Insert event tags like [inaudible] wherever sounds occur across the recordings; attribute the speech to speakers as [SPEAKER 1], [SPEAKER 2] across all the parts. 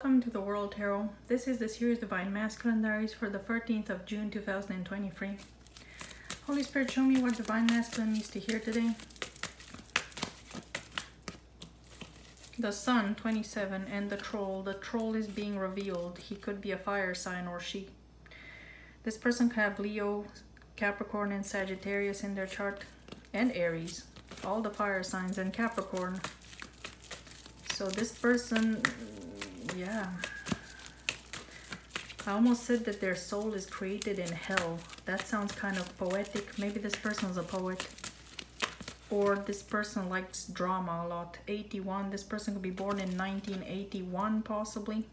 [SPEAKER 1] Welcome to the World Tarot. This is the series Divine Masculine Diaries for the 13th of June 2023. Holy Spirit, show me what Divine Masculine needs to hear today. The Sun, 27, and the Troll. The Troll is being revealed. He could be a fire sign or she. This person could have Leo, Capricorn, and Sagittarius in their chart, and Aries. All the fire signs and Capricorn. So this person yeah. I almost said that their soul is created in hell. That sounds kind of poetic. Maybe this person is a poet. Or this person likes drama a lot. 81. This person could be born in 1981 possibly.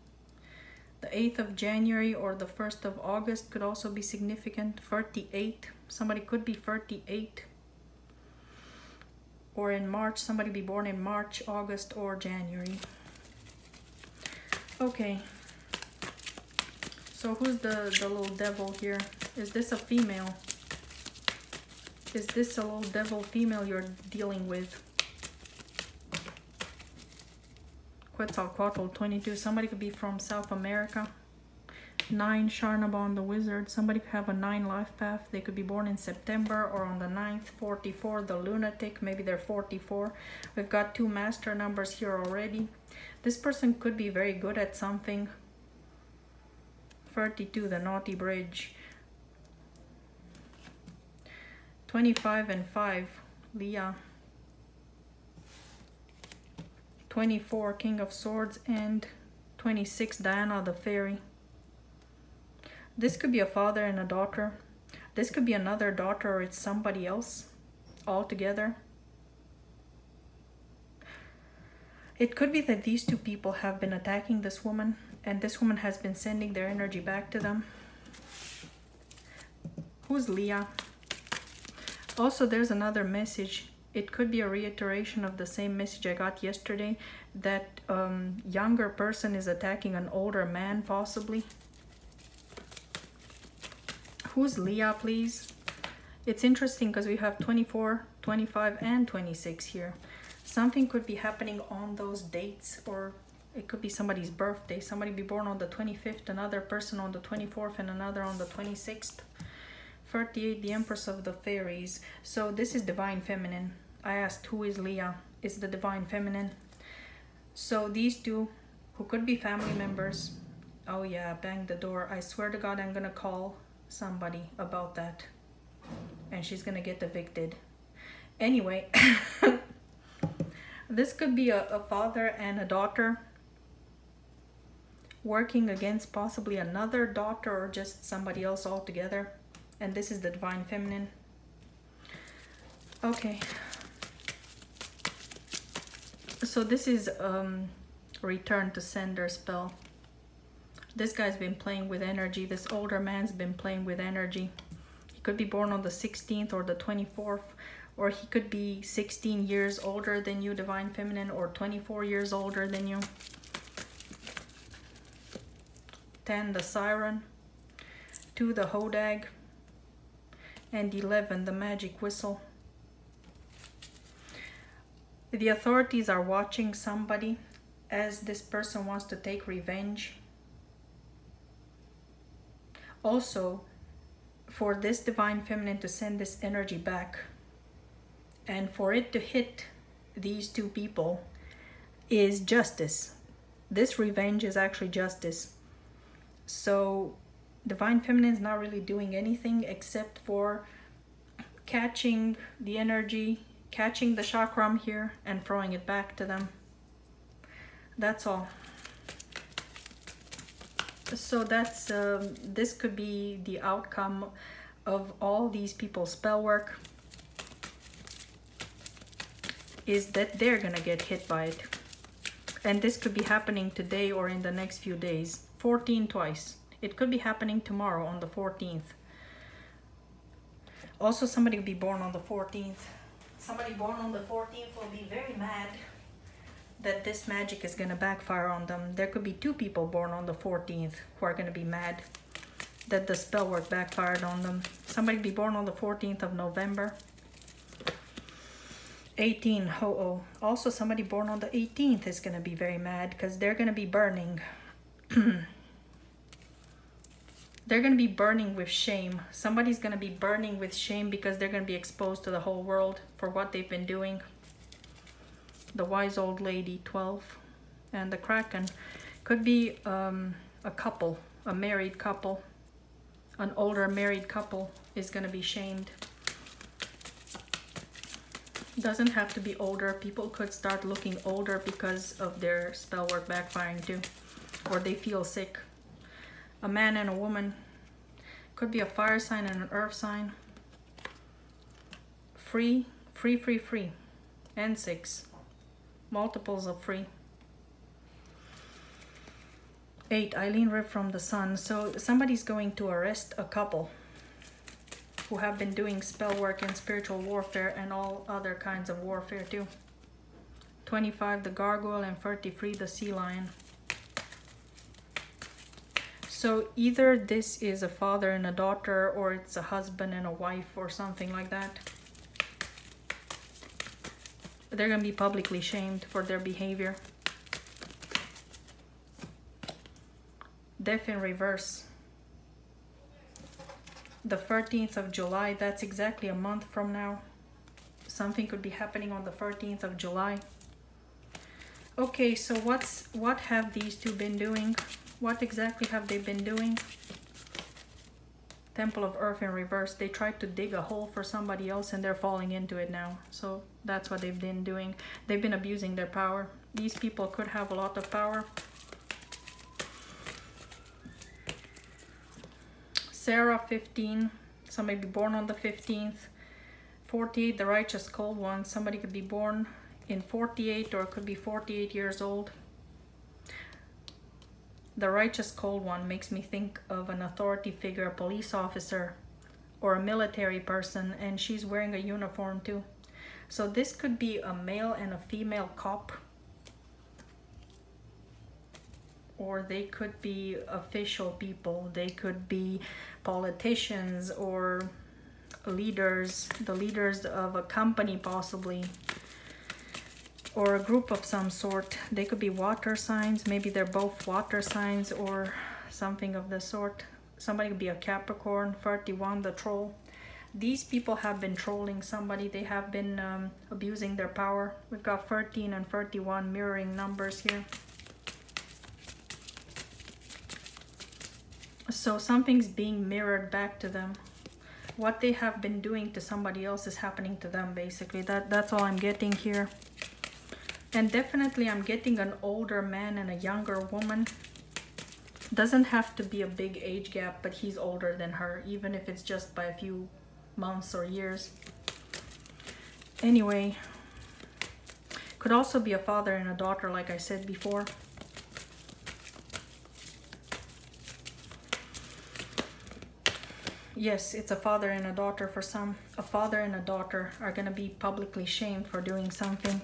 [SPEAKER 1] The 8th of January or the 1st of August could also be significant. 38. Somebody could be 38. Or in March. Somebody be born in March, August, or January. Okay. So who's the, the little devil here? Is this a female? Is this a little devil female you're dealing with? Quetzalcoatl 22. Somebody could be from South America. 9 Sharnabon the Wizard. Somebody could have a 9 life path. They could be born in September or on the 9th. 44 the Lunatic. Maybe they're 44. We've got two master numbers here already. This person could be very good at something. 32, the Naughty Bridge. 25 and 5, Leah. 24, King of Swords. And 26, Diana the Fairy. This could be a father and a daughter. This could be another daughter or it's somebody else altogether. It could be that these two people have been attacking this woman and this woman has been sending their energy back to them. Who's Leah? Also, there's another message. It could be a reiteration of the same message I got yesterday that um, younger person is attacking an older man, possibly. Who's Leah, please? It's interesting because we have 24, 25, and 26 here something could be happening on those dates or it could be somebody's birthday. Somebody be born on the 25th another person on the 24th and another on the 26th 38 the empress of the fairies. So this is divine feminine. I asked who is leah? Is the divine feminine? So these two who could be family members oh yeah bang the door. I swear to god i'm gonna call somebody about that. And she's gonna get evicted. Anyway [laughs] This could be a, a father and a daughter working against possibly another daughter or just somebody else altogether. And this is the Divine Feminine. Okay. So this is um, Return to Sender spell. This guy's been playing with energy. This older man's been playing with energy. He could be born on the 16th or the 24th or he could be 16 years older than you, Divine Feminine, or 24 years older than you. 10, the Siren. 2, the Hodag. And 11, the Magic Whistle. The authorities are watching somebody as this person wants to take revenge. Also, for this Divine Feminine to send this energy back and for it to hit these two people is justice. This revenge is actually justice. So Divine Feminine is not really doing anything except for catching the energy, catching the chakram here and throwing it back to them. That's all. So that's, um, this could be the outcome of all these people's spell work is that they're gonna get hit by it. And this could be happening today or in the next few days. 14 twice. It could be happening tomorrow on the 14th. Also, somebody will be born on the 14th. Somebody born on the 14th will be very mad that this magic is going to backfire on them. There could be two people born on the 14th who are going to be mad that the spell work backfired on them. Somebody be born on the 14th of November. 18 ho -oh. also somebody born on the 18th is going to be very mad because they're going to be burning [clears throat] they're going to be burning with shame. Somebody's going to be burning with shame because they're going to be exposed to the whole world for what they've been doing. The wise old lady, 12. And the Kraken could be um, a couple, a married couple. An older married couple is going to be shamed. Doesn't have to be older. People could start looking older because of their spell work backfiring too. Or they feel sick a man and a woman. Could be a fire sign and an earth sign. Free, free, free, free. And six. Multiples of free. Eight, Eileen ripped from the sun. So somebody's going to arrest a couple who have been doing spell work and spiritual warfare and all other kinds of warfare too. 25, the gargoyle, and 33, the sea lion. So either this is a father and a daughter or it's a husband and a wife or something like that. They're going to be publicly shamed for their behavior. Death in reverse. The 13th of July, that's exactly a month from now. Something could be happening on the 13th of July. Okay, so what's what have these two been doing? What exactly have they been doing? Temple of Earth in reverse. They tried to dig a hole for somebody else and they're falling into it now. So that's what they've been doing. They've been abusing their power. These people could have a lot of power. Sarah, 15. Somebody be born on the 15th. 48, the righteous cold one. Somebody could be born in 48 or could be 48 years old. The righteous cold one makes me think of an authority figure, a police officer or a military person, and she's wearing a uniform too. So this could be a male and a female cop. Or they could be official people. They could be politicians or leaders, the leaders of a company possibly or a group of some sort. They could be water signs. Maybe they're both water signs or something of the sort. Somebody could be a Capricorn, 31, the troll. These people have been trolling somebody. They have been um, abusing their power. We've got 13 and 31 mirroring numbers here. So something's being mirrored back to them. What they have been doing to somebody else is happening to them, basically. That That's all I'm getting here. And definitely I'm getting an older man and a younger woman. Doesn't have to be a big age gap, but he's older than her, even if it's just by a few months or years. Anyway, could also be a father and a daughter, like I said before. Yes, it's a father and a daughter for some. A father and a daughter are going to be publicly shamed for doing something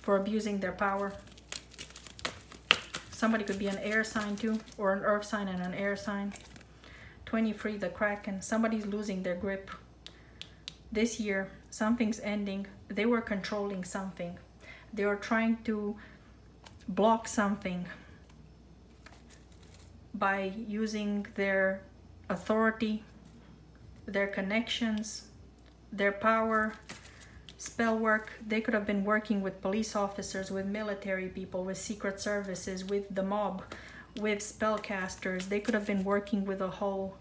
[SPEAKER 1] for abusing their power. Somebody could be an air sign too, or an earth sign and an air sign. 23, the Kraken. Somebody's losing their grip. This year, something's ending. They were controlling something. They were trying to block something by using their authority, their connections, their power, spell work. They could have been working with police officers with military people with secret services with the mob with spellcasters. They could have been working with a whole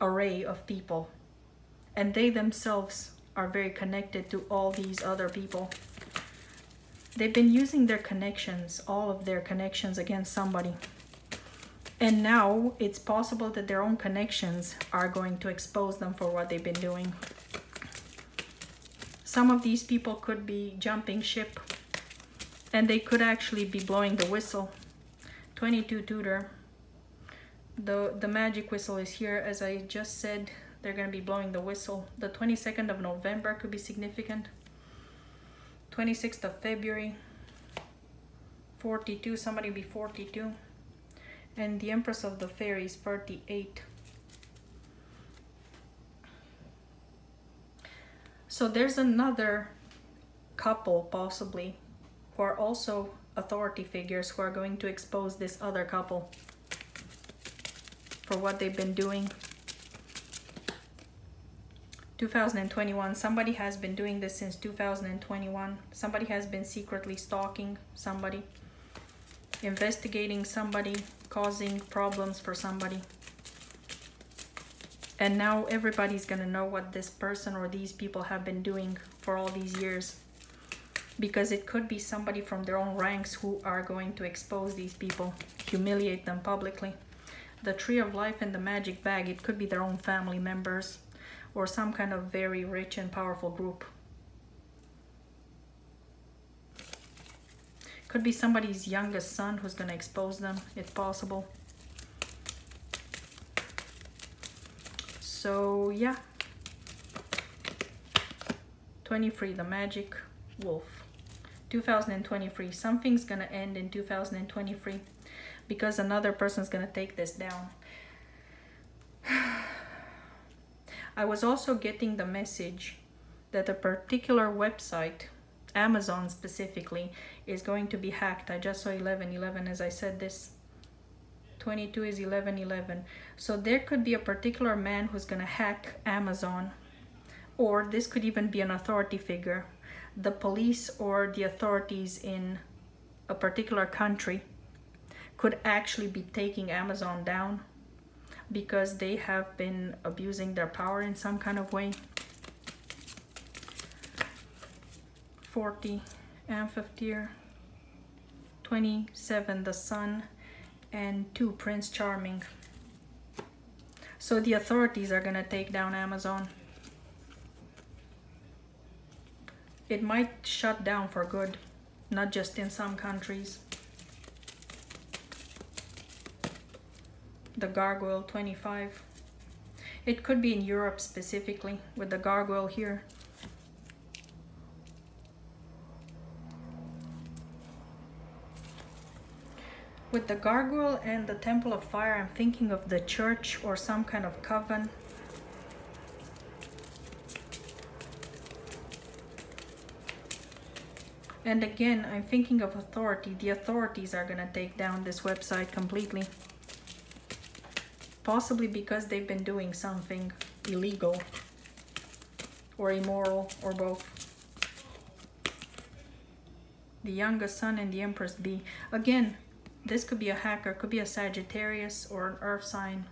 [SPEAKER 1] array of people. And they themselves are very connected to all these other people. They've been using their connections all of their connections against somebody and now it's possible that their own connections are going to expose them for what they've been doing. Some of these people could be jumping ship and they could actually be blowing the whistle. 22 tutor the the magic whistle is here. As i just said they're going to be blowing the whistle. The 22nd of november could be significant. 26th of february. 42 somebody be 42 and the empress of the fairies 38 So there's another couple possibly who are also authority figures who are going to expose this other couple for what they've been doing. 2021, somebody has been doing this since 2021. Somebody has been secretly stalking somebody, investigating somebody, causing problems for somebody. And now everybody's gonna know what this person or these people have been doing for all these years. Because it could be somebody from their own ranks who are going to expose these people, humiliate them publicly. The Tree of Life and the Magic Bag, it could be their own family members or some kind of very rich and powerful group. Could be somebody's youngest son who's gonna expose them, if possible. So yeah. 23, the magic wolf. 2023, something's gonna end in 2023 because another person's gonna take this down. [sighs] I was also getting the message that a particular website, Amazon specifically, is going to be hacked. I just saw 1111 as I said this 22 is 11 11 so there could be a particular man who's going to hack amazon or this could even be an authority figure. The police or the authorities in a particular country could actually be taking amazon down because they have been abusing their power in some kind of way 40 and amphitheater 27 the sun and two Prince Charming. So the authorities are gonna take down Amazon. It might shut down for good, not just in some countries. The Gargoyle 25. It could be in Europe specifically with the gargoyle here. With the gargoyle and the temple of fire, I'm thinking of the church or some kind of coven. And again, I'm thinking of authority. The authorities are gonna take down this website completely. Possibly because they've been doing something illegal or immoral or both. The youngest son and the empress bee. Again, this could be a hacker, could be a Sagittarius or an earth sign.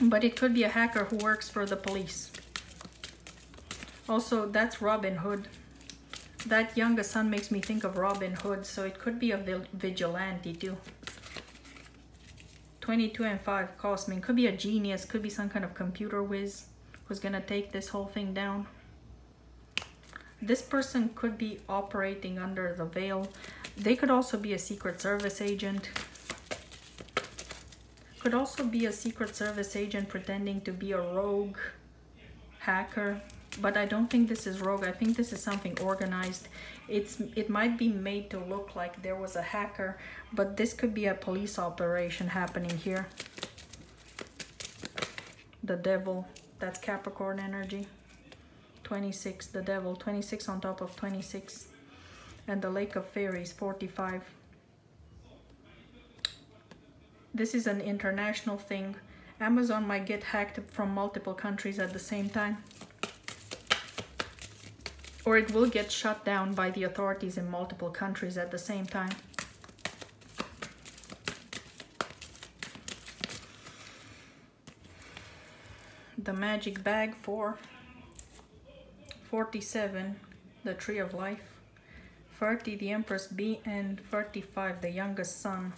[SPEAKER 1] But it could be a hacker who works for the police. Also, that's Robin Hood. That younger son makes me think of Robin Hood, so it could be a vigilante too. 22 and 5 Cosmin. Could be a genius, could be some kind of computer whiz who's gonna take this whole thing down this person could be operating under the veil. They could also be a Secret Service agent. Could also be a Secret Service agent pretending to be a rogue hacker. But I don't think this is rogue. I think this is something organized. It's It might be made to look like there was a hacker, but this could be a police operation happening here. The devil, that's Capricorn energy. 26, the devil, 26 on top of 26. And the Lake of Fairies, 45. This is an international thing. Amazon might get hacked from multiple countries at the same time. Or it will get shut down by the authorities in multiple countries at the same time. The magic bag for 47, the Tree of Life, 30, the Empress Bee, and 35, the youngest son.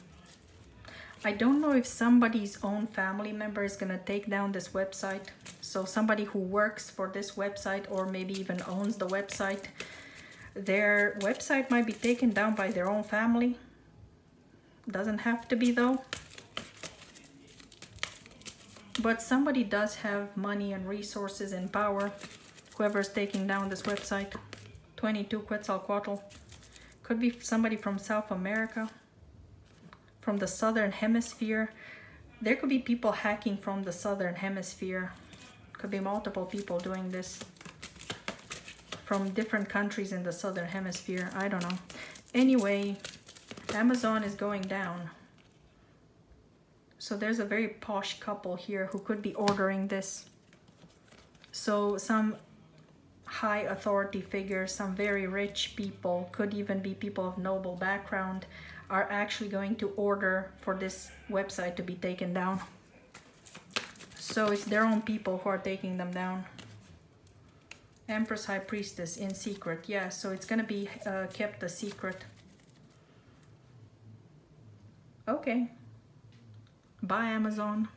[SPEAKER 1] I don't know if somebody's own family member is gonna take down this website. So somebody who works for this website or maybe even owns the website, their website might be taken down by their own family. Doesn't have to be though. But somebody does have money and resources and power whoever's taking down this website. 22 Quetzalcoatl. Could be somebody from South America, from the Southern Hemisphere. There could be people hacking from the Southern Hemisphere. Could be multiple people doing this. from different countries in the southern hemisphere. I don't know. Anyway, Amazon is going down. So there's a very posh couple here who could be ordering this. So some high authority figures, some very rich people, could even be people of noble background, are actually going to order for this website to be taken down. So it's their own people who are taking them down. Empress High Priestess in secret. Yeah, so it's gonna be uh, kept a secret. Okay. Bye, Amazon.